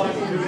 like to do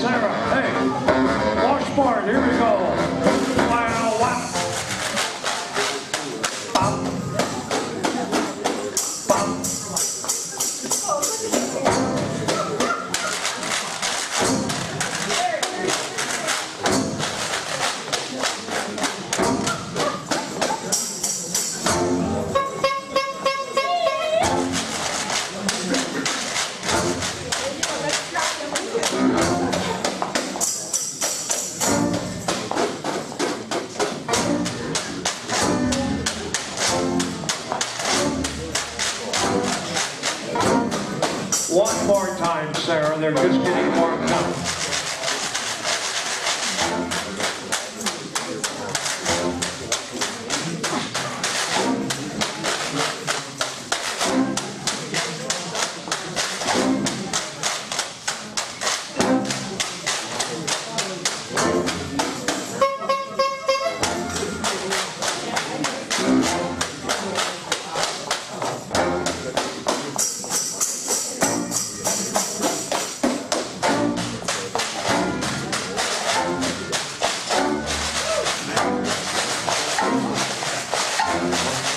Sarah. Hey, washboard, here we go. Amen. One more time, Sarah. They're just getting warmed up.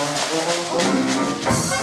すごい!